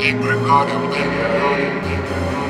Keep it loud and.